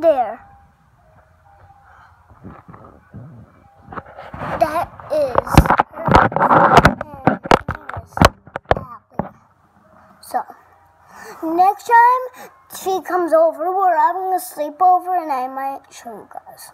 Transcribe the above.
There. That is. So, next time she comes over, we're having a sleepover and I might show you guys.